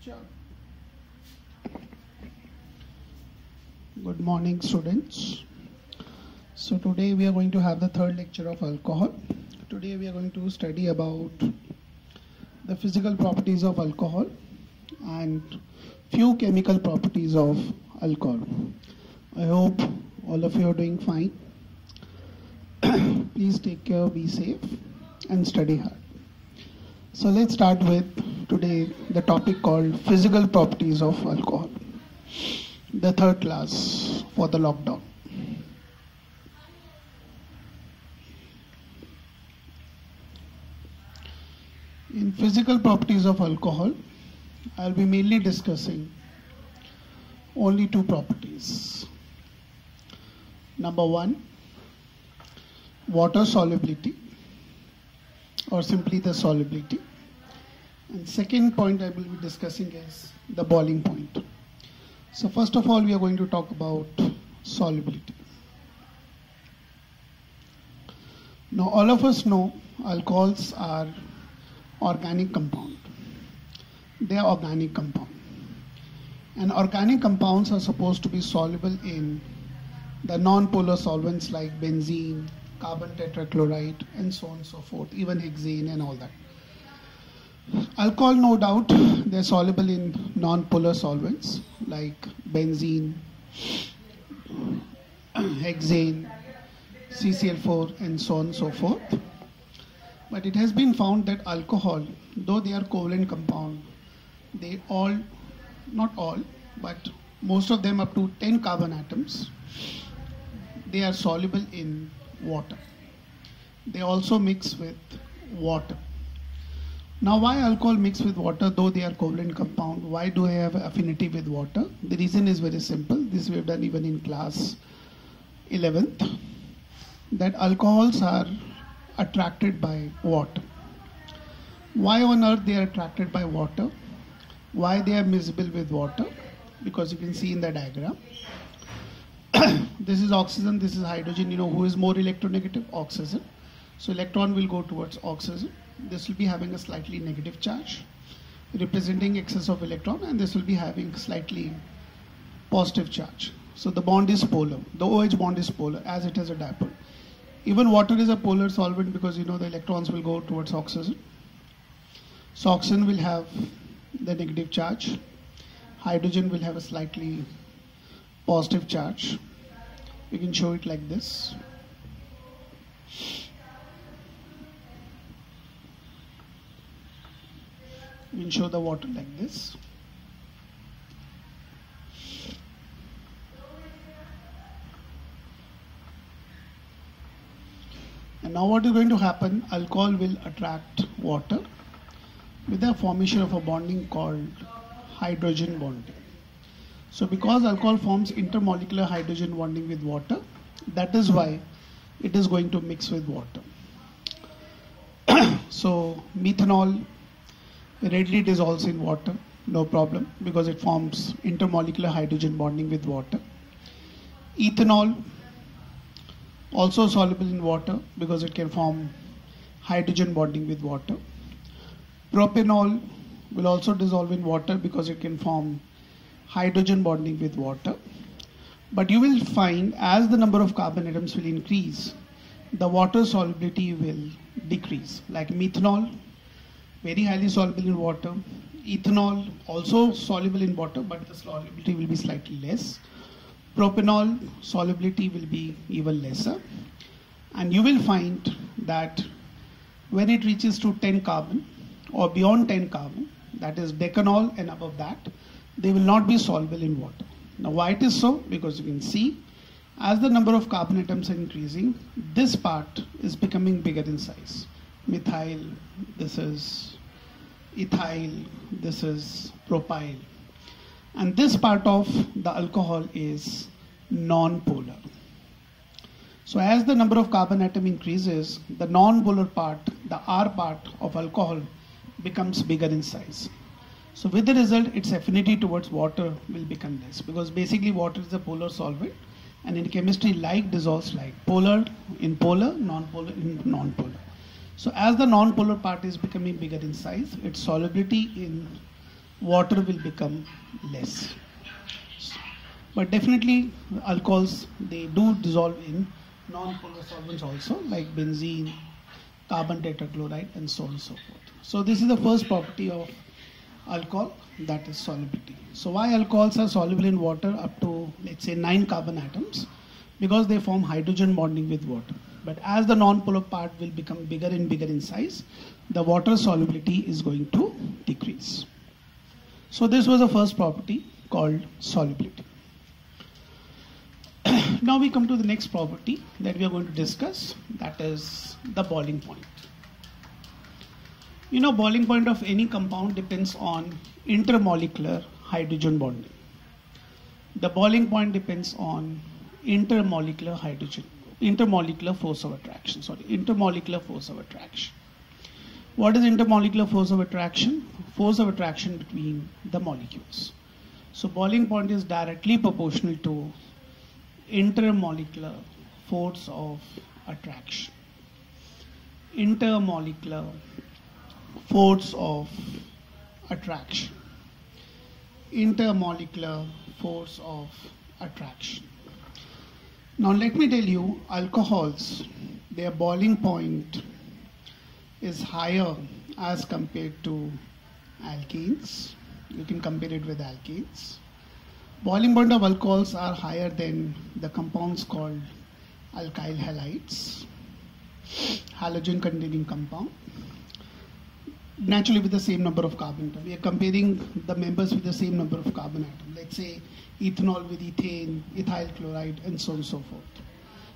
Sure. Good morning, students. So today we are going to have the third lecture of alcohol. Today we are going to study about the physical properties of alcohol and few chemical properties of alcohol. I hope all of you are doing fine. Please take care, be safe, and study hard. So let's start with today the topic called physical properties of alcohol. The third class for the lockdown. In physical properties of alcohol, I'll be mainly discussing only two properties. Number one, water solubility or simply the solubility. And second point I will be discussing is the boiling point. So first of all, we are going to talk about solubility. Now all of us know alcohols are organic compound. They are organic compound. And organic compounds are supposed to be soluble in the non-polar solvents like benzene, carbon tetrachloride, and so on and so forth, even hexane and all that. Alcohol, no doubt, they're soluble in non-polar solvents like benzene, hexane, CCl4, and so on and so forth. But it has been found that alcohol, though they are covalent compound, they all, not all, but most of them up to 10 carbon atoms, they are soluble in water. They also mix with water. Now, why alcohol mix with water, though they are covalent compound? Why do I have affinity with water? The reason is very simple. This we have done even in class 11th. That alcohols are attracted by water. Why on earth they are attracted by water? Why they are miscible with water? Because you can see in the diagram. this is oxygen, this is hydrogen. You know who is more electronegative? Oxygen. So electron will go towards oxygen. This will be having a slightly negative charge, representing excess of electron, and this will be having slightly positive charge. So the bond is polar. The OH bond is polar as it has a dipole. Even water is a polar solvent because you know the electrons will go towards oxygen. So oxygen will have the negative charge. Hydrogen will have a slightly positive charge. We can show it like this. We can show the water like this. And now what is going to happen? Alcohol will attract water with the formation of a bonding called hydrogen bonding. So because alcohol forms intermolecular hydrogen bonding with water, that is why it is going to mix with water. so methanol readily dissolves in water, no problem, because it forms intermolecular hydrogen bonding with water. Ethanol also soluble in water because it can form hydrogen bonding with water. Propanol will also dissolve in water because it can form hydrogen bonding with water. But you will find as the number of carbon atoms will increase, the water solubility will decrease. Like methanol, very highly soluble in water. Ethanol, also soluble in water, but the solubility will be slightly less. Propanol, solubility will be even lesser. And you will find that when it reaches to 10 carbon or beyond 10 carbon, that is decanol and above that, they will not be soluble in water. Now, why it is so? Because you can see as the number of carbon atoms are increasing, this part is becoming bigger in size. Methyl, this is ethyl, this is propyl. And this part of the alcohol is non-polar. So as the number of carbon atom increases, the non-polar part, the R part of alcohol becomes bigger in size. So with the result, its affinity towards water will become less because basically water is a polar solvent and in chemistry like dissolves like polar in polar, non-polar in non-polar. So as the non-polar part is becoming bigger in size, its solubility in water will become less. But definitely alcohols, they do dissolve in non-polar solvents also, like benzene, carbon tetrachloride, and so on and so forth. So this is the first property of alcohol, that is solubility. So why alcohols are soluble in water up to, let's say, 9 carbon atoms? Because they form hydrogen bonding with water. But as the non-polar part will become bigger and bigger in size, the water solubility is going to decrease. So this was the first property called solubility. now we come to the next property that we are going to discuss, that is the boiling point. You know, boiling point of any compound depends on intermolecular hydrogen bonding. The boiling point depends on intermolecular hydrogen, intermolecular force of attraction, sorry, intermolecular force of attraction. What is intermolecular force of attraction? Force of attraction between the molecules. So boiling point is directly proportional to intermolecular force of attraction. Intermolecular force of attraction. Intermolecular force of attraction. Now let me tell you, alcohols, their boiling point is higher as compared to alkanes. You can compare it with alkanes. Boiling point of alcohols are higher than the compounds called alkyl halides, halogen containing compound naturally with the same number of carbon atom. We are comparing the members with the same number of carbon atom. Let's say ethanol with ethane, ethyl chloride, and so on and so forth.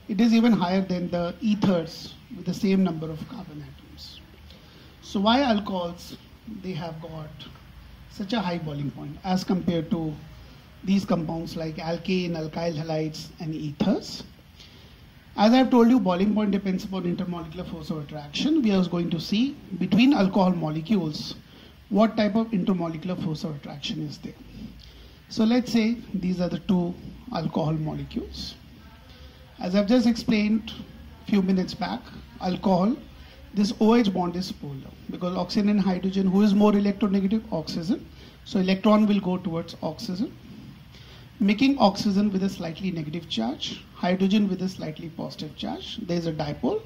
It is even higher than the ethers with the same number of carbon atoms. So why alcohols they have got such a high boiling point as compared to these compounds like alkane, alkyl halides, and ethers? As I've told you, boiling point depends upon intermolecular force of attraction. We are going to see between alcohol molecules what type of intermolecular force of attraction is there. So let's say these are the two alcohol molecules. As I've just explained a few minutes back, alcohol, this OH bond is polar because oxygen and hydrogen, who is more electronegative? Oxygen. So electron will go towards oxygen making oxygen with a slightly negative charge, hydrogen with a slightly positive charge. There is a dipole.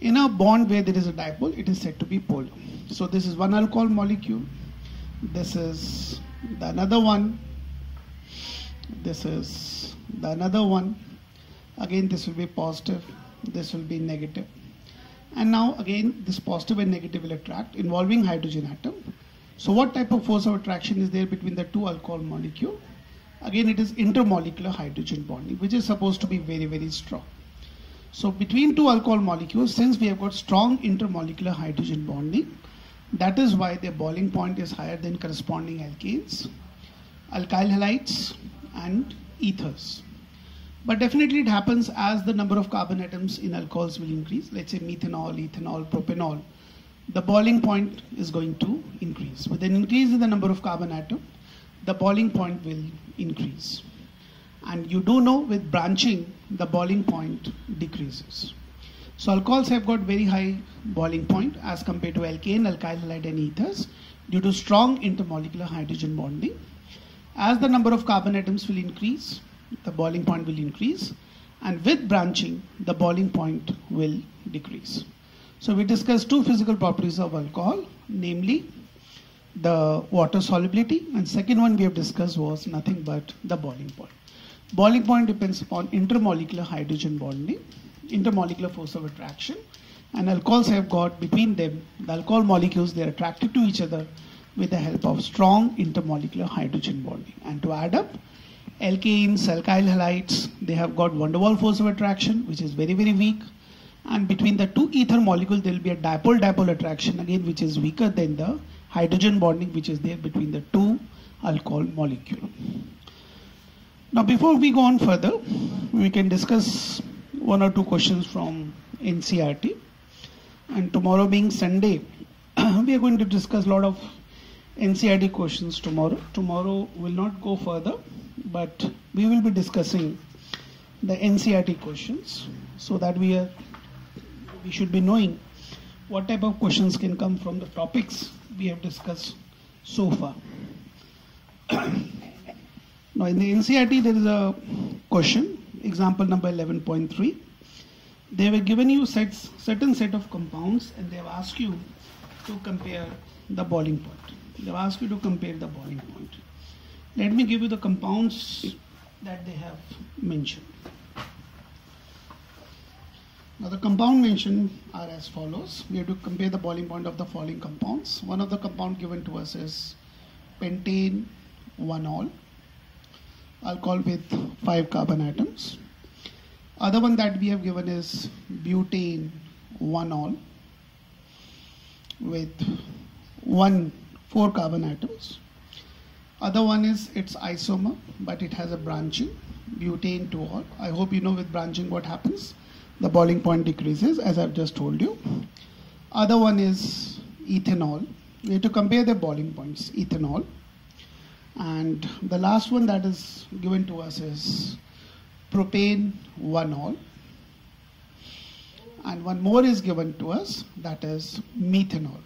In a bond where there is a dipole, it is said to be polar. So this is one alcohol molecule. This is the another one. This is the another one. Again, this will be positive. This will be negative. And now again, this positive and negative will attract involving hydrogen atom. So what type of force of attraction is there between the two alcohol molecule? Again, it is intermolecular hydrogen bonding, which is supposed to be very, very strong. So between two alcohol molecules, since we have got strong intermolecular hydrogen bonding, that is why their boiling point is higher than corresponding alkanes, alkyl halides, and ethers. But definitely it happens as the number of carbon atoms in alcohols will increase. Let's say methanol, ethanol, propanol. The boiling point is going to increase. With an increase in the number of carbon atom, the boiling point will increase. And you do know with branching, the boiling point decreases. So alcohols have got very high boiling point as compared to alkane, alkyl halide and ethers due to strong intermolecular hydrogen bonding. As the number of carbon atoms will increase, the boiling point will increase. And with branching, the boiling point will decrease. So we discussed two physical properties of alcohol, namely the water solubility and second one we have discussed was nothing but the boiling point. Boiling point depends upon intermolecular hydrogen bonding, intermolecular force of attraction and alcohols have got between them the alcohol molecules they are attracted to each other with the help of strong intermolecular hydrogen bonding and to add up alkanes alkyl halides they have got van der Waals force of attraction which is very very weak and between the two ether molecules there will be a dipole dipole attraction again which is weaker than the hydrogen bonding which is there between the two alcohol molecule. Now before we go on further, we can discuss one or two questions from NCERT. And tomorrow being Sunday, we are going to discuss a lot of NCERT questions tomorrow. Tomorrow will not go further, but we will be discussing the NCERT questions so that we are we should be knowing what type of questions can come from the topics we have discussed so far. Now in the NCERT there is a question, example number 11.3. They were given you sets, certain set of compounds and they have asked you to compare the boiling point. They have asked you to compare the boiling point. Let me give you the compounds that they have mentioned. Now the compound mentioned are as follows. We have to compare the boiling point of the following compounds. One of the compound given to us is pentane 1-ol, alcohol with 5 carbon atoms. Other one that we have given is butane 1-ol with 1 4 carbon atoms. Other one is its isomer, but it has a branching, butane 2-ol. I hope you know with branching what happens the boiling point decreases as I've just told you. Other one is ethanol. We have to compare the boiling points, ethanol. And the last one that is given to us is propane 1-ol. And one more is given to us that is methanol.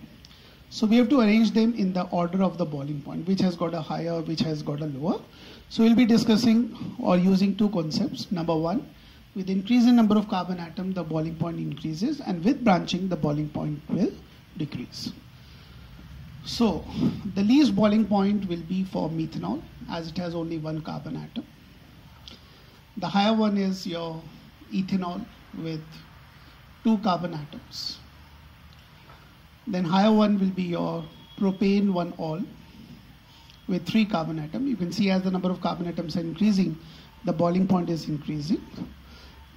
So we have to arrange them in the order of the boiling point, which has got a higher, which has got a lower. So we'll be discussing or using two concepts. Number one, with increase in number of carbon atom, the boiling point increases, and with branching, the boiling point will decrease. So, the least boiling point will be for methanol, as it has only one carbon atom. The higher one is your ethanol with two carbon atoms. Then higher one will be your propane 1-ol with three carbon atom. You can see as the number of carbon atoms are increasing, the boiling point is increasing.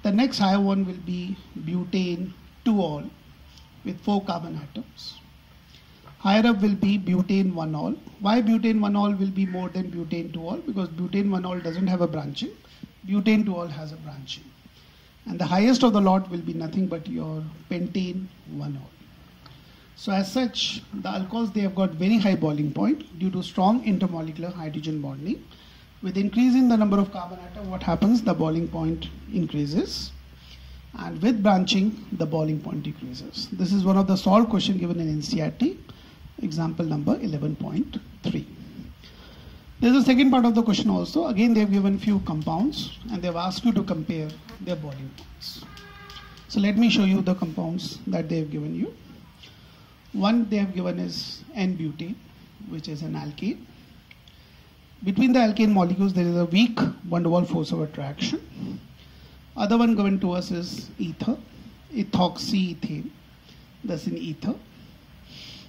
The next higher one will be butane 2-ol with 4 carbon atoms. Higher up will be butane 1-ol. Why butane 1-ol will be more than butane 2-ol? Because butane 1-ol doesn't have a branching. Butane 2-ol has a branching. And the highest of the lot will be nothing but your pentane 1-ol. So as such, the alcohols, they have got very high boiling point due to strong intermolecular hydrogen bonding. With increase in the number of carbon atom, what happens? The boiling point increases. And with branching, the boiling point decreases. This is one of the solved question given in NCERT, example number 11.3. There's a second part of the question also. Again, they've given few compounds and they've asked you to compare their boiling points. So let me show you the compounds that they've given you. One they have given is N-butane, which is an alkane. Between the alkane molecules, there is a weak van force of attraction. Other one given to us is ether, ethoxyethane. That's in ether.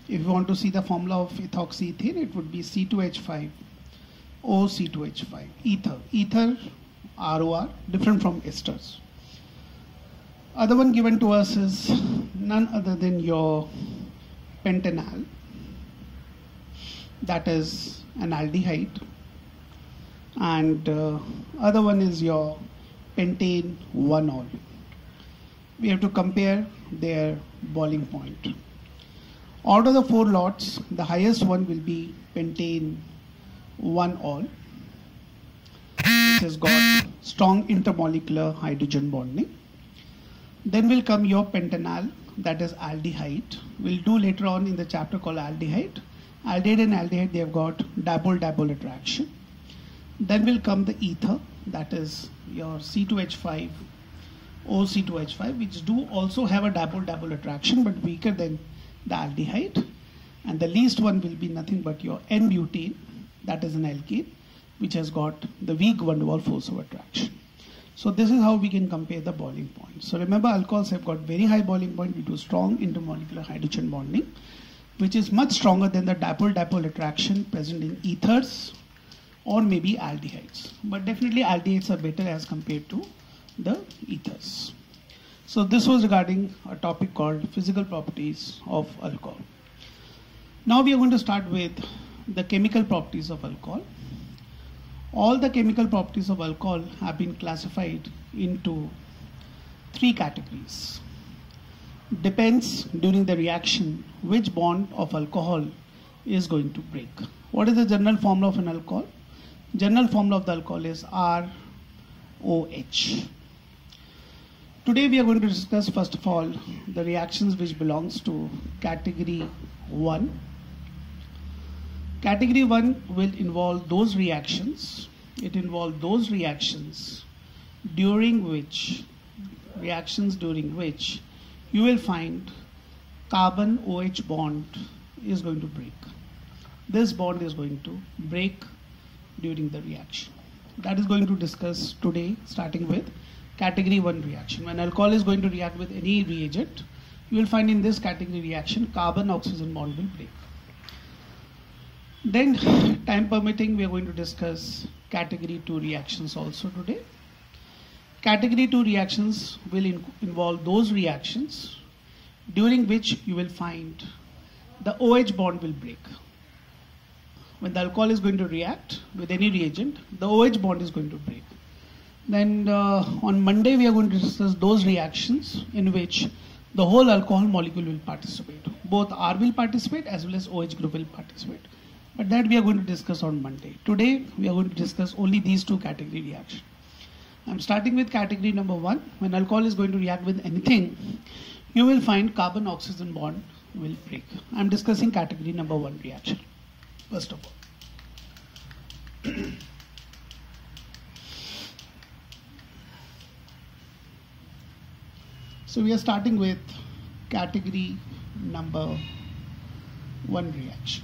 If you want to see the formula of ethoxyethane, it would be C2H5, OC2H5. Ether, ether, ROR, different from esters. Other one given to us is none other than your pentanal, that is an aldehyde and uh, other one is your pentane 1-ol. We have to compare their boiling point. Out of the four lots, the highest one will be pentane 1-ol, which has got strong intermolecular hydrogen bonding. Then will come your pentanal, that is aldehyde. We'll do later on in the chapter called aldehyde. Aldehyde and aldehyde, they have got dipole-dipole attraction. Then will come the ether, that is your C2H5, OC2H5, which do also have a dipole-dipole attraction, but weaker than the aldehyde. And the least one will be nothing but your N-butane, that is an alkane, which has got the weak der Waals force of attraction. So this is how we can compare the boiling point. So remember alcohols have got very high boiling point due to strong intermolecular hydrogen bonding, which is much stronger than the dipole-dipole attraction present in ethers, or maybe aldehydes. But definitely aldehydes are better as compared to the ethers. So this was regarding a topic called physical properties of alcohol. Now we are going to start with the chemical properties of alcohol. All the chemical properties of alcohol have been classified into three categories. Depends during the reaction which bond of alcohol is going to break. What is the general formula of an alcohol? General formula of the alcohol is ROH. Today we are going to discuss first of all the reactions which belongs to category 1. Category 1 will involve those reactions it involves those reactions during which reactions during which you will find carbon OH bond is going to break. This bond is going to break during the reaction. That is going to discuss today starting with category 1 reaction. When alcohol is going to react with any reagent, you will find in this category reaction carbon oxygen bond will break. Then time permitting we are going to discuss category 2 reactions also today. Category 2 reactions will in- involve those reactions during which you will find the OH bond will break. When the alcohol is going to react with any reagent, the OH bond is going to break. Then uh, on Monday we are going to discuss those reactions in which the whole alcohol molecule will participate. Both R will participate as well as OH group will participate. But that we are going to discuss on Monday. Today we are going to discuss only these two category reactions. I'm starting with category number one. When alcohol is going to react with anything, you will find carbon oxygen bond will break. I'm discussing category number one reaction. First of all. so we are starting with category number one reaction.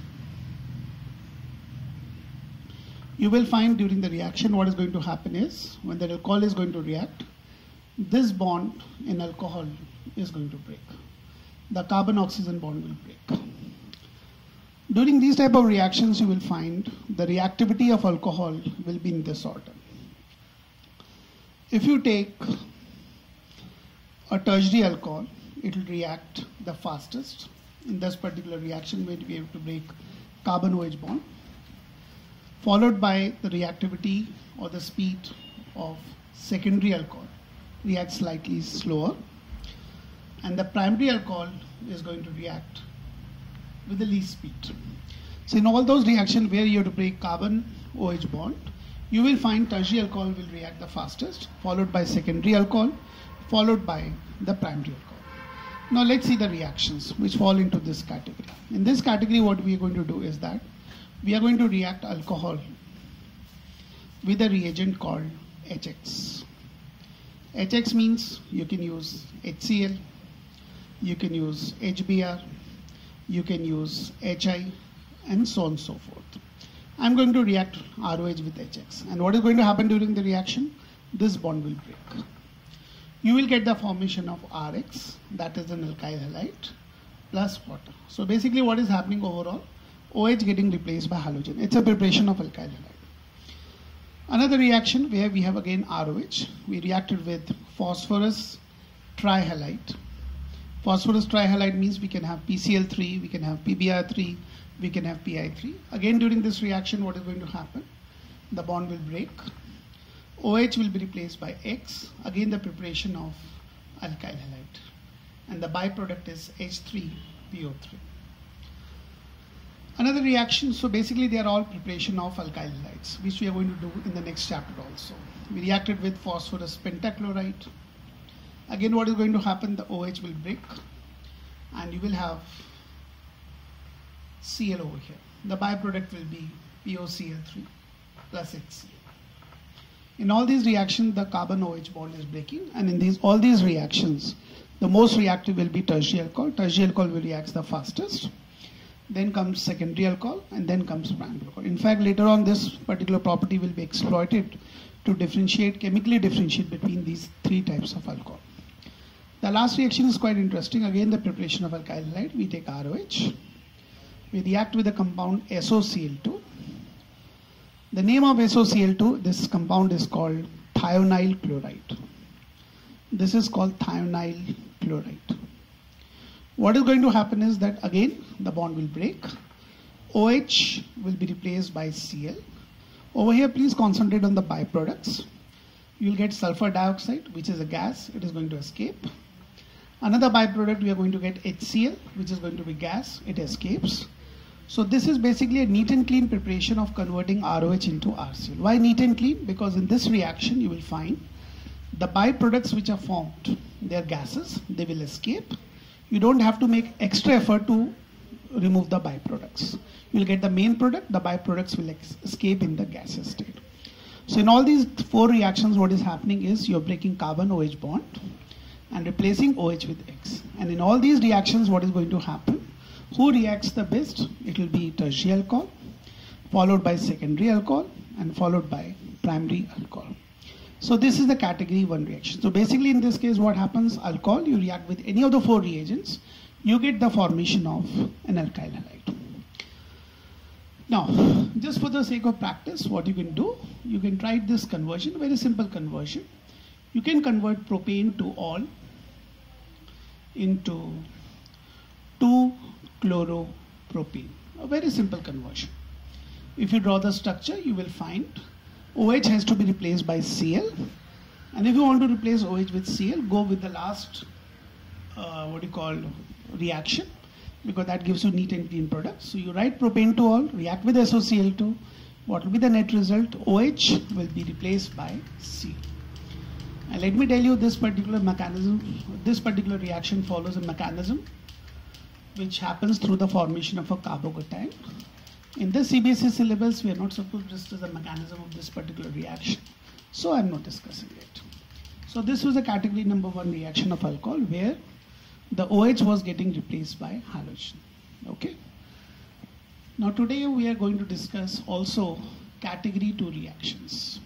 You will find during the reaction what is going to happen is when the alcohol is going to react, this bond in alcohol is going to break. The carbon oxygen bond will break. During these type of reactions, you will find the reactivity of alcohol will be in this order. If you take a tertiary alcohol, it will react the fastest. In this particular reaction, we will be able to break carbon OH bond, followed by the reactivity or the speed of secondary alcohol reacts slightly slower and the primary alcohol is going to react with the least speed. So in all those reactions where you have to break carbon OH bond, you will find tertiary alcohol will react the fastest, followed by secondary alcohol, followed by the primary alcohol. Now let's see the reactions which fall into this category. In this category, what we are going to do is that we are going to react alcohol with a reagent called HX. HX means you can use HCl, you can use HBr, you can use HI, and so on and so forth. I'm going to react ROH with HX. And what is going to happen during the reaction? This bond will break. You will get the formation of RX, that is an alkyl halide, plus water. So basically what is happening overall? OH getting replaced by halogen. It's a preparation of alkyl halide. Another reaction where we have again ROH. We reacted with phosphorus trihalide. Phosphorus trihalide means we can have PCl3, we can have PBr3, we can have PI3. Again, during this reaction, what is going to happen? The bond will break. OH will be replaced by X. Again, the preparation of alkyl halide. And the byproduct is H3PO3. Another reaction, so basically they are all preparation of alkyl halides, which we are going to do in the next chapter also. We reacted with phosphorus pentachloride. Again, what is going to happen? The OH will break and you will have Cl over here. The byproduct will be POCl3 plus HCl. In all these reactions, the carbon OH bond is breaking, and in these all these reactions, the most reactive will be tertiary alcohol. Tertiary alcohol will react the fastest. Then comes secondary alcohol, and then comes primary alcohol. In fact, later on, this particular property will be exploited to differentiate, chemically differentiate between these three types of alcohol. The last reaction is quite interesting. Again, the preparation of alkyl. We take ROH. We react with the compound SOCl2. The name of SOCl2, this compound is called thionyl chloride. This is called thionyl chloride. What is going to happen is that again the bond will break. OH will be replaced by Cl. Over here, please concentrate on the byproducts. You will get sulfur dioxide, which is a gas, it is going to escape. Another byproduct, we are going to get HCl, which is going to be gas, it escapes. So this is basically a neat and clean preparation of converting ROH into RCl. Why neat and clean? Because in this reaction, you will find the byproducts which are formed, they are gases, they will escape. You don't have to make extra effort to remove the byproducts. You'll get the main product, the byproducts will escape in the gaseous state. So in all these four reactions, what is happening is you're breaking carbon OH bond and replacing OH with X. And in all these reactions, what is going to happen? Who reacts the best? It will be tertiary alcohol, followed by secondary alcohol, and followed by primary alcohol. So this is the category 1 reaction. So basically in this case what happens, alcohol, you react with any of the four reagents, you get the formation of an alkyl halide. Now, just for the sake of practice, what you can do, you can try this conversion, very simple conversion. You can convert propane 2-ol into 2-chloropropane, a very simple conversion. If you draw the structure, you will find OH has to be replaced by Cl. And if you want to replace OH with Cl, go with the last, uh, what do you call, reaction, because that gives you neat and clean product. So you write propane 2-ol, react with SOCl2. What will be the net result? OH will be replaced by Cl. And let me tell you this particular mechanism, this particular reaction follows a mechanism which happens through the formation of a carbocation in the CBSE syllabus, we are not supposed to the mechanism of this particular reaction. So I'm not discussing it. So this was a category number one reaction of alcohol where the OH was getting replaced by halogen. Okay. Now today we are going to discuss also category 2 reactions.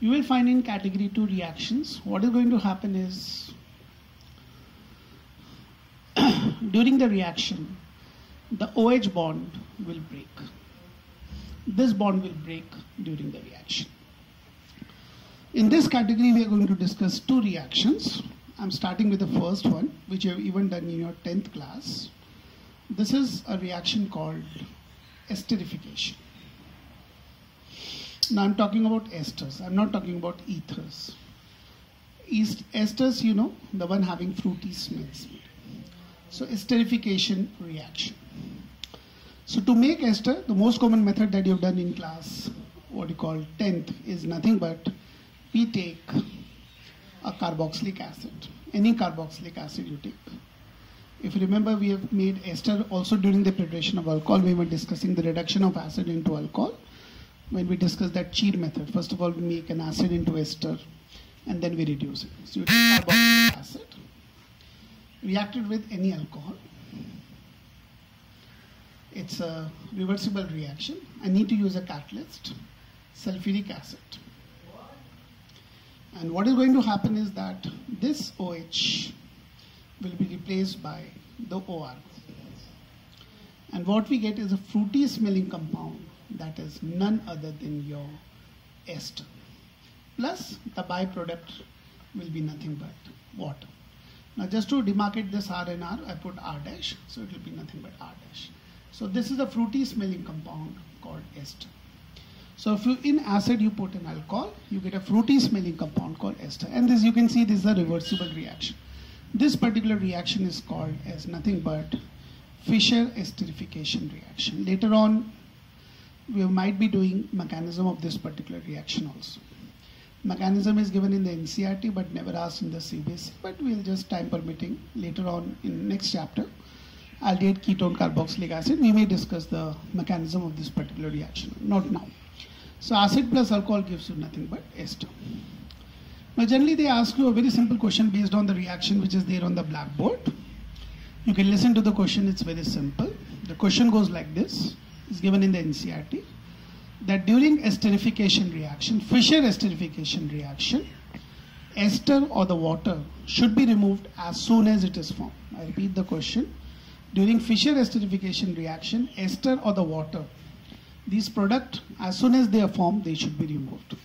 You will find in category 2 reactions, what is going to happen is during the reaction, the OH bond will break. This bond will break during the reaction. In this category, we are going to discuss two reactions. I'm starting with the first one, which you have even done in your 10th class. This is a reaction called esterification. Now I'm talking about esters. I'm not talking about ethers. esters, you know, the one having fruity smells. So esterification reaction. So to make ester, the most common method that you've done in class, what you call 10th, is nothing but we take a carboxylic acid, any carboxylic acid you take. If you remember, we have made ester also during the preparation of alcohol. We were discussing the reduction of acid into alcohol. When we discussed that cheat method, first of all, we make an acid into ester and then we reduce it. So you take carboxylic acid, reacted with any alcohol, it's a reversible reaction. I need to use a catalyst, sulfuric acid. And what is going to happen is that this OH will be replaced by the OR. And what we get is a fruity smelling compound that is none other than your ester. Plus the byproduct will be nothing but water. Now just to demarcate this R and R, I put R dash, so it will be nothing but R dash. So this is a fruity smelling compound called ester. So if you in acid you put an alcohol, you get a fruity smelling compound called ester. And this you can see this is a reversible reaction. This particular reaction is called as nothing but Fischer esterification reaction. Later on, we might be doing mechanism of this particular reaction also. Mechanism is given in the NCERT but never asked in the CBSE, but we'll just time permitting later on in next chapter aldehyde ketone carboxylic acid, we may discuss the mechanism of this particular reaction, not now. So acid plus alcohol gives you nothing but ester. Now generally they ask you a very simple question based on the reaction which is there on the blackboard. You can listen to the question, it's very simple. The question goes like this, it's given in the NCERT, that during esterification reaction, Fischer esterification reaction, ester or the water should be removed as soon as it is formed. I repeat the question during Fischer esterification reaction, ester or the water, these products, as soon as they are formed, they should be removed.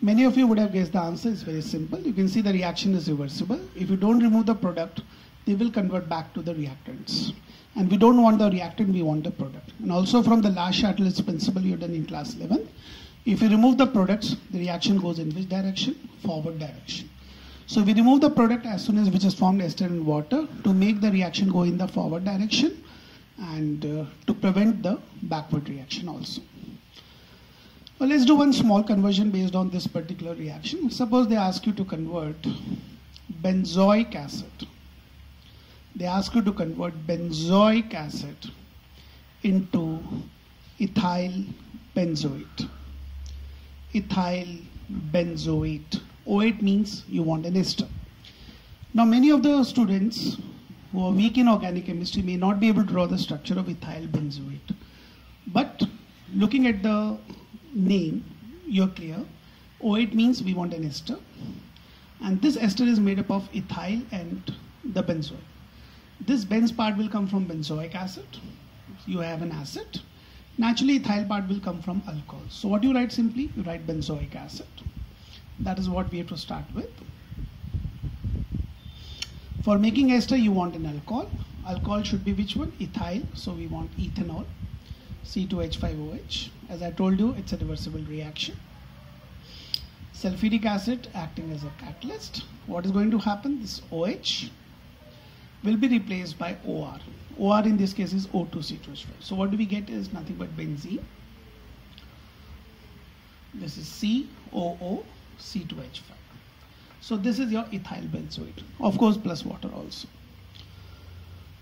Many of you would have guessed the answer is very simple. You can see the reaction is reversible. If you don't remove the product, they will convert back to the reactants. And we don't want the reactant, we want the product. And also from the Le Chatelier's principle you done in class 11, if you remove the products, the reaction goes in which direction? Forward direction. So we remove the product as soon as which is formed ester in water to make the reaction go in the forward direction and uh, to prevent the backward reaction also. Well, let's do one small conversion based on this particular reaction. Suppose they ask you to convert benzoic acid. They ask you to convert benzoic acid into ethyl benzoate. ethyl benzoate. O8 means you want an ester. Now, many of the students who are weak in organic chemistry may not be able to draw the structure of ethyl benzoate. But looking at the name, you're clear. O8 means we want an ester. And this ester is made up of ethyl and the benzoate. This benz part will come from benzoic acid. You have an acid. Naturally, ethyl part will come from alcohol. So what do you write simply? You write benzoic acid. That is what we have to start with. For making ester, you want an alcohol. Alcohol should be which one? Ethyl. So we want ethanol. C2H5OH. As I told you, it's a reversible reaction. Sulfuric acid acting as a catalyst. What is going to happen? This OH will be replaced by OR. OR in this case is O2C2H5. So what do we get is nothing but benzene. This is COOC2H5. So this is your ethyl benzoate. Of course, plus water also.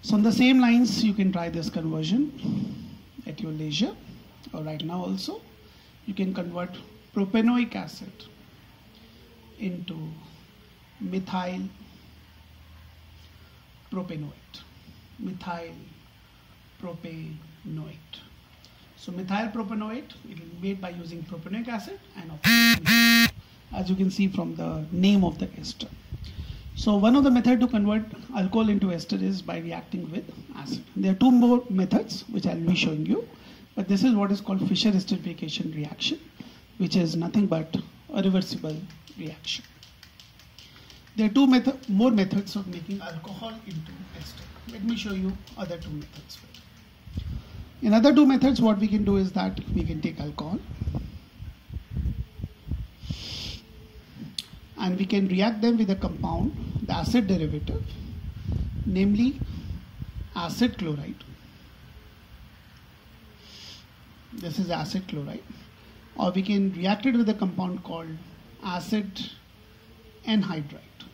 So on the same lines, you can try this conversion at your leisure or right now also. You can convert propanoic acid into methyl propanoate. Methyl propanoate. So methyl propanoate, it is made by using propanoic acid and of as you can see from the name of the ester. So one of the method to convert alcohol into ester is by reacting with acid. There are two more methods which I'll be showing you, but this is what is called Fischer esterification reaction, which is nothing but a reversible reaction. There are two method, more methods of making alcohol into ester. Let me show you other two methods. In other two methods, what we can do is that we can take alcohol and we can react them with a compound, the acid derivative, namely acid chloride. This is acid chloride. Or we can react it with a compound called acid anhydride.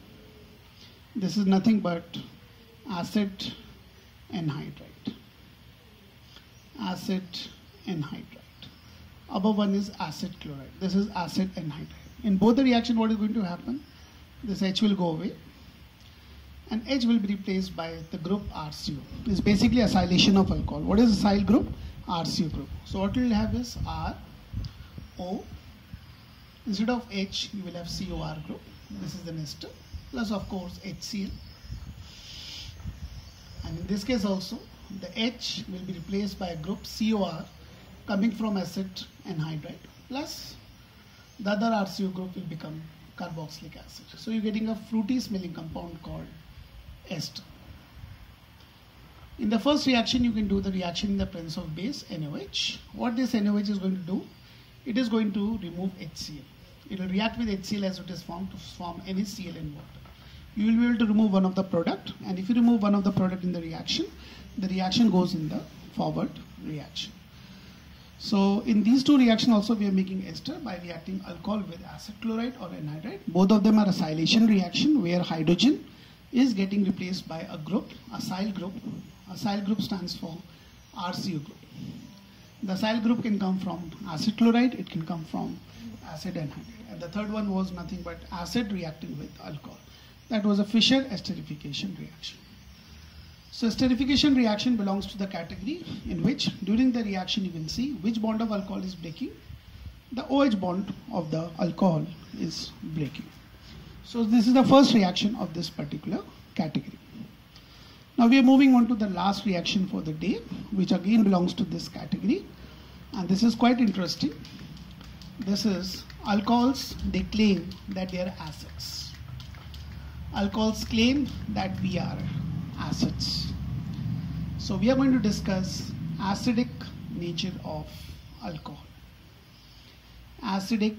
This is nothing but acid anhydride. Acid anhydride. Above one is acid chloride. This is acid anhydride. In both the reaction, what is going to happen? This H will go away and H will be replaced by the group RCO. It's basically acylation of alcohol. What is acyl group? RCO group. So what we'll have is R, O. Instead of H, you will have COR group. This is the ester. Plus, of course, HCl. And in this case also, the H will be replaced by a group COR coming from acid anhydride plus the other RCO group will become carboxylic acid. So you're getting a fruity smelling compound called ester. In the first reaction, you can do the reaction in the presence of base NaOH. What this NaOH is going to do, it is going to remove HCl. It will react with HCl as it is formed to form NaCl in water. You will be able to remove one of the product and if you remove one of the product in the reaction, the reaction goes in the forward reaction. So in these two reactions also we are making ester by reacting alcohol with acid chloride or anhydride. Both of them are a acylation reaction where hydrogen is getting replaced by a group, a acyl group. Acyl group stands for RCO group. The acyl group can come from acid chloride, it can come from acid anhydride. And the third one was nothing but acid reacting with alcohol. That was a Fischer esterification reaction. So esterification reaction belongs to the category in which during the reaction you will see which bond of alcohol is breaking. The OH bond of the alcohol is breaking. So this is the first reaction of this particular category. Now we are moving on to the last reaction for the day, which again belongs to this category. And this is quite interesting. This is alcohols, they claim that they are acids. Alcohols claim that we are acids. So we are going to discuss acidic nature of alcohol. Acidic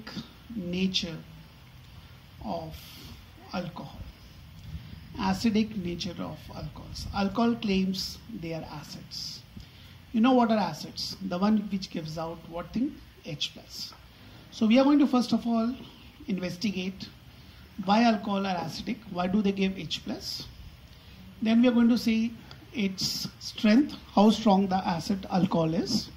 nature of alcohol. Acidic nature of alcohols. Alcohol claims they are acids. You know what are acids? The one which gives out what thing? H plus. So we are going to first of all investigate why alcohol are acidic. Why do they give H plus? Then we are going to see its strength, how strong the acid alcohol is.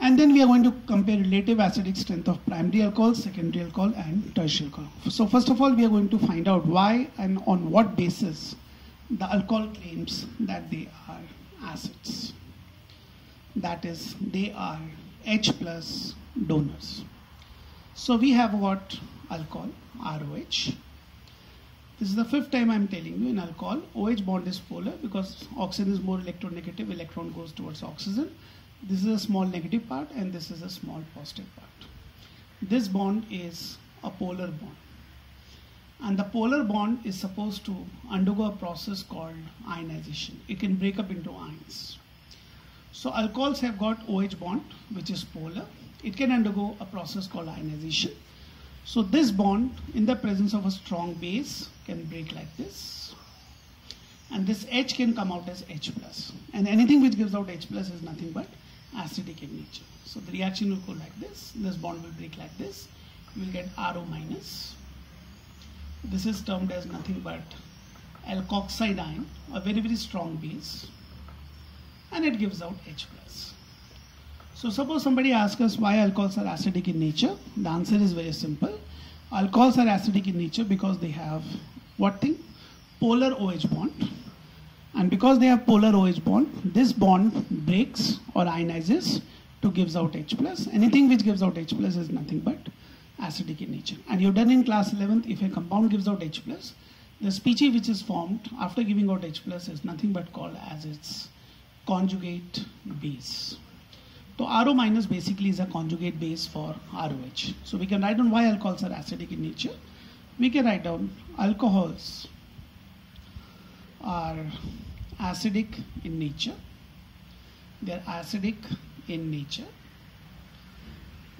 And then we are going to compare relative acidic strength of primary alcohol, secondary alcohol, and tertiary alcohol. So first of all, we are going to find out why and on what basis the alcohol claims that they are acids. That is, they are H plus donors. So we have got alcohol, ROH. This is the fifth time I'm telling you in alcohol, OH bond is polar because oxygen is more electronegative, electron goes towards oxygen. This is a small negative part and this is a small positive part. This bond is a polar bond. And the polar bond is supposed to undergo a process called ionization. It can break up into ions. So alcohols have got OH bond, which is polar. It can undergo a process called ionization. So this bond, in the presence of a strong base, can break like this. And this H can come out as H plus. And anything which gives out H plus is nothing but acidic in nature. So the reaction will go like this. This bond will break like this. Will get RO minus. This is termed as nothing but alkoxide ion, a very, very strong base. And it gives out H plus. So suppose somebody asks us why alcohols are acidic in nature. The answer is very simple. Alcohols are acidic in nature because they have what thing? Polar OH bond and because they have polar OH bond, this bond breaks or ionizes to gives out H plus. Anything which gives out H plus is nothing but acidic in nature. And you've done in class 11th, if a compound gives out H plus, the species which is formed after giving out H plus is nothing but called as its conjugate base. So RO minus basically is a conjugate base for ROH. So we can write down why alcohols are acidic in nature. We can write down alcohols are acidic in nature. They are acidic in nature,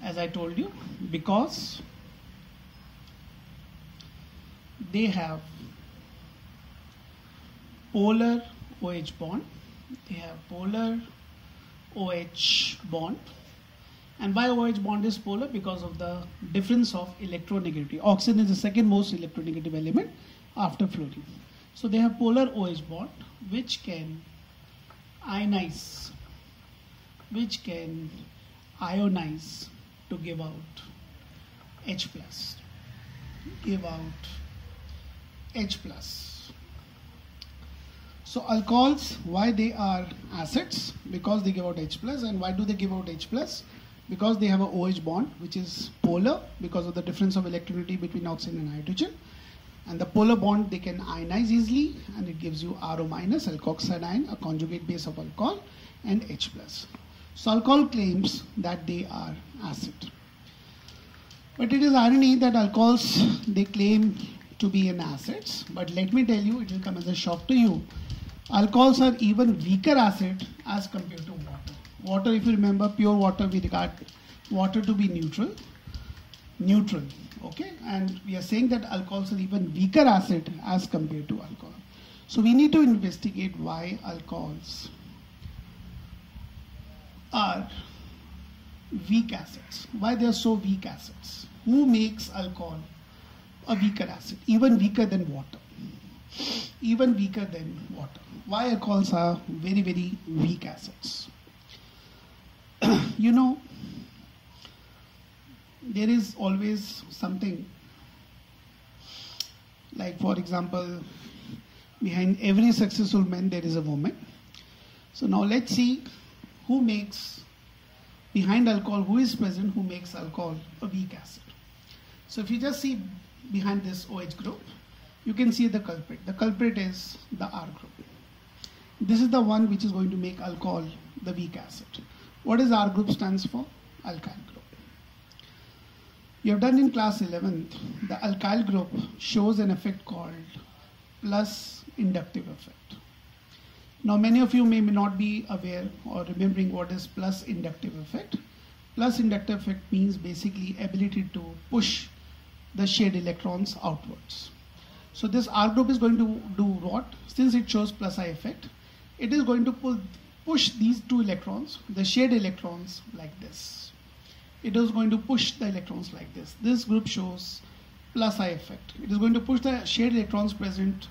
as I told you, because they have polar OH bond. They have polar OH bond. And why OH bond is polar? Because of the difference of electronegativity. Oxygen is the second most electronegative element after fluorine. So they have polar OH bond which can ionize, which can ionize to give out H plus, give out H plus. So alcohols, why they are acids? Because they give out H. And why do they give out H plus? Because they have a OH bond, which is polar because of the difference of electronegativity between oxygen and hydrogen. And the polar bond they can ionize easily and it gives you RO minus alkoxide ion, a conjugate base of alcohol and H plus. So alcohol claims that they are acid. But it is irony that alcohols they claim to be in acids, but let me tell you, it will come as a shock to you. Alcohols are even weaker acid as compared to water. Water, if you remember, pure water, we regard water to be neutral. Neutral okay? And we are saying that alcohols are even weaker acid as compared to alcohol. So we need to investigate why alcohols are weak acids. Why they are so weak acids. Who makes alcohol a weaker acid? Even weaker than water. Even weaker than water. Why alcohols are very very weak acids you know there is always something like for example behind every successful man there is a woman. So now let's see who makes behind alcohol who is present who makes alcohol a weak acid. So if you just see behind this OH group you can see the culprit. The culprit is the R group. This is the one which is going to make alcohol the weak acid what is R group stands for alkyl group you have done in class 11th, the alkyl group shows an effect called plus inductive effect. Now many of you may not be aware or remembering what is plus inductive effect. Plus inductive effect means basically ability to push the shared electrons outwards. So this R group is going to do what? Since it shows plus I effect, it is going to pull, push these two electrons, the shared electrons like this it is going to push the electrons like this. This group shows plus I effect. It is going to push the shared electrons present,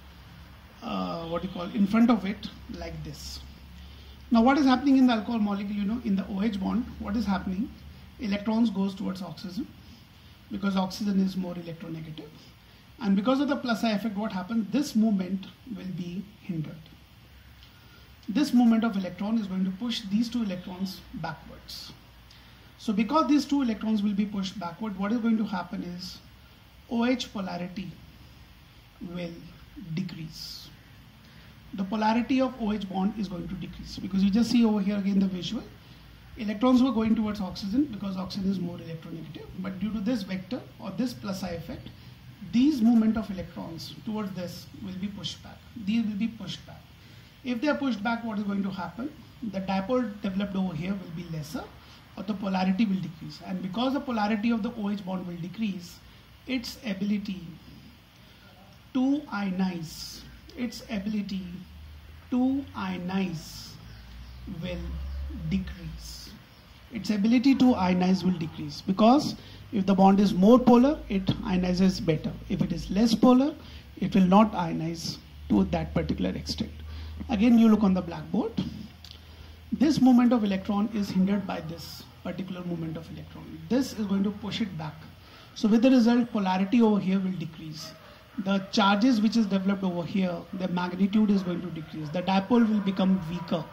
uh, what you call, in front of it like this. Now what is happening in the alcohol molecule, you know, in the OH bond, what is happening? Electrons goes towards oxygen because oxygen is more electronegative. And because of the plus I effect, what happens? This movement will be hindered. This movement of electron is going to push these two electrons backwards. So because these two electrons will be pushed backward, what is going to happen is OH polarity will decrease. The polarity of OH bond is going to decrease because you just see over here again the visual. Electrons were going towards oxygen because oxygen is more electronegative. But due to this vector or this plus I effect, these movement of electrons towards this will be pushed back. These will be pushed back. If they are pushed back, what is going to happen? The dipole developed over here will be lesser or the polarity will decrease. And because the polarity of the OH bond will decrease, its ability to ionize, its ability to ionize will decrease. Its ability to ionize will decrease because if the bond is more polar, it ionizes better. If it is less polar, it will not ionize to that particular extent. Again, you look on the blackboard. This movement of electron is hindered by this particular movement of electron. This is going to push it back. So with the result, polarity over here will decrease. The charges which is developed over here, the magnitude is going to decrease. The dipole will become weaker.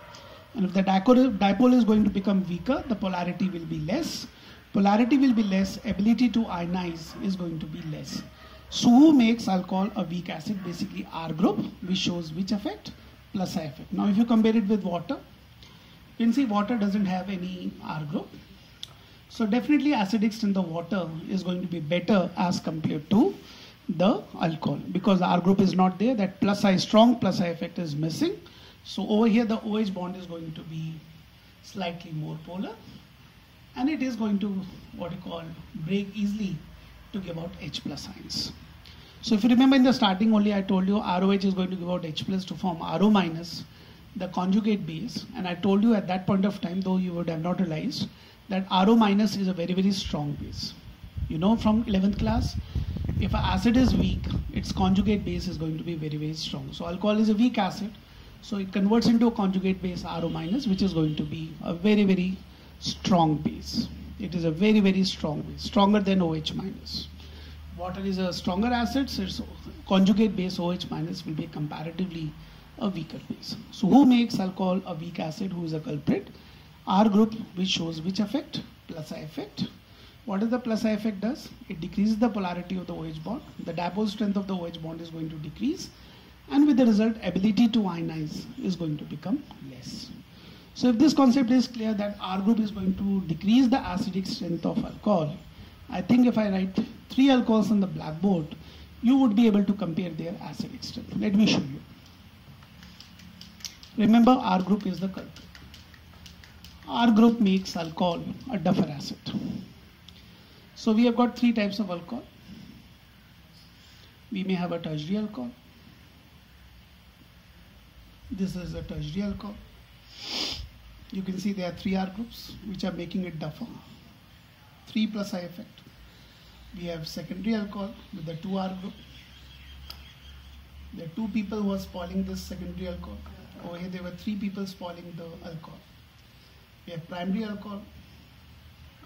And if the dipole, is going to become weaker, the polarity will be less. Polarity will be less, ability to ionize is going to be less. So who makes alcohol a weak acid? Basically R group, which shows which effect? Plus I effect. Now if you compare it with water, you can see water doesn't have any R group. So definitely acidic in the water is going to be better as compared to the alcohol because R group is not there. That plus I strong plus I effect is missing. So over here the OH bond is going to be slightly more polar and it is going to what you call break easily to give out H plus ions. So if you remember in the starting only I told you ROH is going to give out H plus to form RO minus the conjugate base and I told you at that point of time though you would have not realized that RO minus is a very very strong base. You know from 11th class if an acid is weak its conjugate base is going to be very very strong. So alcohol is a weak acid so it converts into a conjugate base RO minus which is going to be a very very strong base. It is a very very strong base stronger than OH minus. Water is a stronger acid so its conjugate base OH minus will be comparatively a weaker base. So who makes alcohol a weak acid? Who is a culprit? R group which shows which effect? Plus I effect. What does the plus I effect does? It decreases the polarity of the OH bond. The dipole strength of the OH bond is going to decrease and with the result ability to ionize is going to become less. So if this concept is clear that R group is going to decrease the acidic strength of alcohol, I think if I write three alcohols on the blackboard, you would be able to compare their acidic strength. Let me show you. Remember R group is the culprit. R group makes alcohol a Duffer acid. So we have got three types of alcohol. We may have a tertiary alcohol. This is a tertiary alcohol. You can see there are three R groups which are making it Duffer. 3 plus I effect. We have secondary alcohol with the 2R group. There are two people who are spoiling this secondary alcohol. Over here there were three people spoiling the alcohol. We have primary alcohol,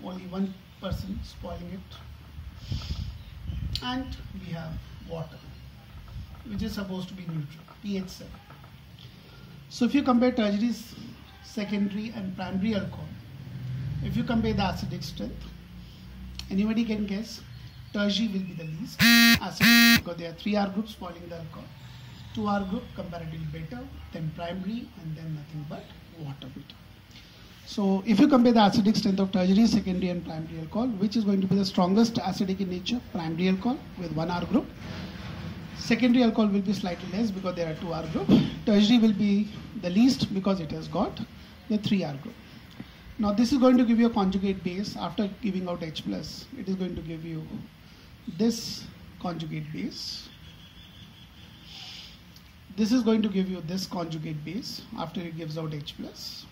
only one person spoiling it. And we have water, which is supposed to be neutral, pH 7. So if you compare tertiary, secondary and primary alcohol, if you compare the acidic strength, anybody can guess tertiary will be the least ah, acid because there are three R groups spoiling the alcohol. Two R group comparatively better, then primary and then nothing but water. So if you compare the acidic strength of tertiary, secondary and primary alcohol, which is going to be the strongest acidic in nature? Primary alcohol with one R group. Secondary alcohol will be slightly less because there are two R group. Tertiary will be the least because it has got the three R group. Now this is going to give you a conjugate base after giving out H plus. It is going to give you this conjugate base. This is going to give you this conjugate base after it gives out H plus.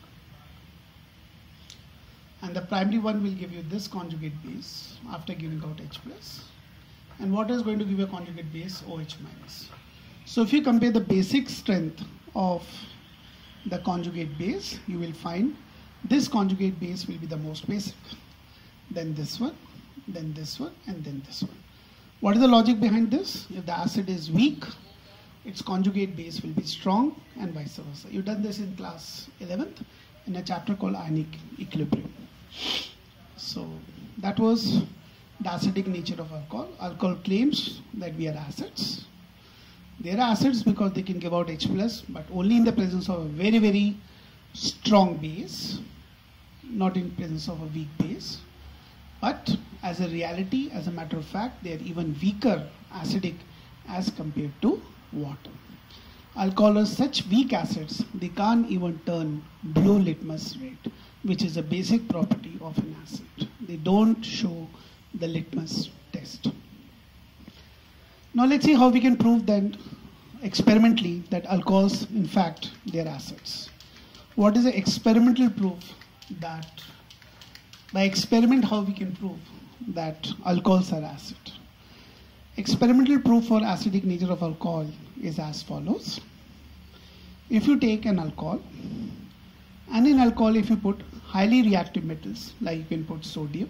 And the primary one will give you this conjugate base after giving out H plus. And what is going to give you a conjugate base? OH minus. So if you compare the basic strength of the conjugate base, you will find this conjugate base will be the most basic. Then this one, then this one, and then this one. What is the logic behind this? If the acid is weak, its conjugate base will be strong and vice versa. You've done this in class 11th in a chapter called ionic equilibrium. So that was the acidic nature of alcohol. Alcohol claims that we are acids. They are acids because they can give out H plus, but only in the presence of a very, very strong base, not in presence of a weak base. But as a reality, as a matter of fact, they are even weaker acidic as compared to water. Alcohol such weak acids, they can't even turn blue litmus red, which is a basic property of an acid. They don't show the litmus test. Now let's see how we can prove that experimentally that alcohols, in fact, they are acids. What is the experimental proof that by experiment how we can prove that alcohols are acid? Experimental proof for acidic nature of alcohol is as follows. If you take an alcohol, and in alcohol if you put highly reactive metals, like you can put sodium,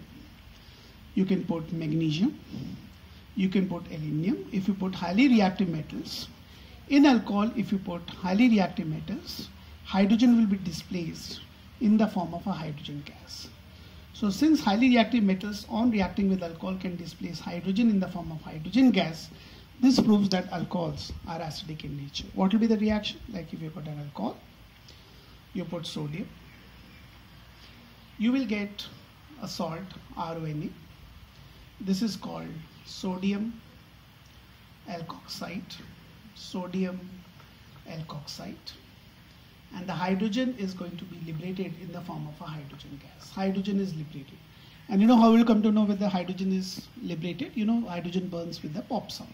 you can put magnesium, you can put aluminum. If you put highly reactive metals, in alcohol if you put highly reactive metals, hydrogen will be displaced in the form of a hydrogen gas. So since highly reactive metals on reacting with alcohol can displace hydrogen in the form of hydrogen gas, this proves that alcohols are acidic in nature. What will be the reaction? Like if you put an alcohol, you put sodium, you will get a salt, RONA. This is called sodium alkoxide, sodium alkoxide and the hydrogen is going to be liberated in the form of a hydrogen gas. Hydrogen is liberated. And you know how we'll come to know whether hydrogen is liberated? You know, hydrogen burns with the pop sound.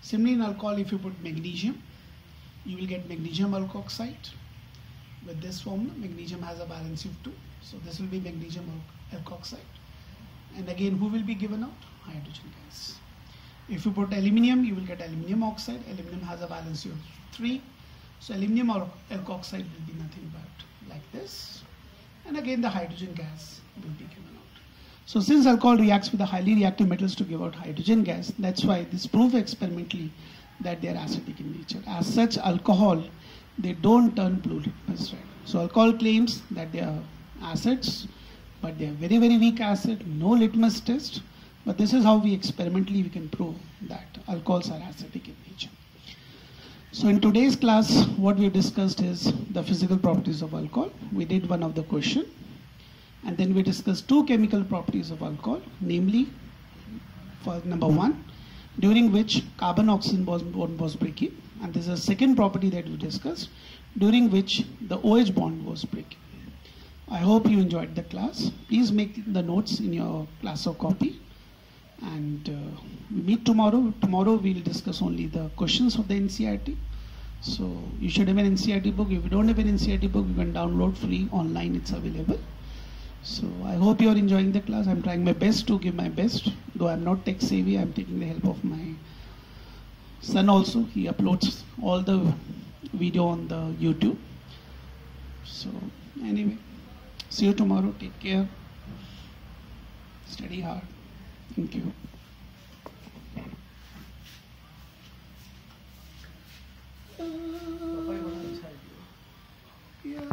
Similarly, in alcohol, if you put magnesium, you will get magnesium alkoxide. With this formula, magnesium has a valency of 2. So this will be magnesium alkoxide. And again, who will be given out? Hydrogen gas. If you put aluminium, you will get aluminium oxide. Aluminium has a valency of 3. So aluminum or alkoxide will be nothing but like this. And again the hydrogen gas will be given out. So since alcohol reacts with the highly reactive metals to give out hydrogen gas, that's why this proves experimentally that they are acidic in nature. As such, alcohol, they don't turn blue litmus red. So alcohol claims that they are acids, but they are very, very weak acid, no litmus test. But this is how we experimentally we can prove that alcohols are acidic in nature. So in today's class, what we discussed is the physical properties of alcohol. We did one of the question. And then we discussed two chemical properties of alcohol, namely, for number one, during which carbon oxygen bond was breaking. And there's a second property that we discussed, during which the OH bond was breaking. I hope you enjoyed the class. Please make the notes in your class or copy and uh, we meet tomorrow. Tomorrow we'll discuss only the questions of the NCERT. So you should have an NCERT book. If you don't have an NCERT book, you can download free online. It's available. So I hope you are enjoying the class. I'm trying my best to give my best. Though I'm not tech savvy, I'm taking the help of my son also. He uploads all the video on the YouTube. So anyway, see you tomorrow. Take care. Study hard. Thank you. Mm.